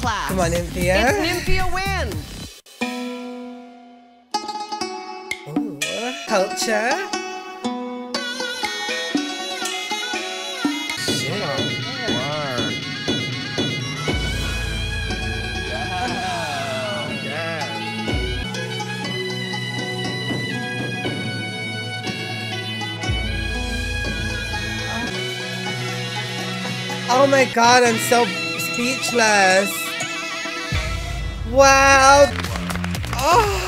class. Come on, Nymphia. It's Nymphia win. Ooh, culture. Oh my god, I'm so speechless. Wow. Oh.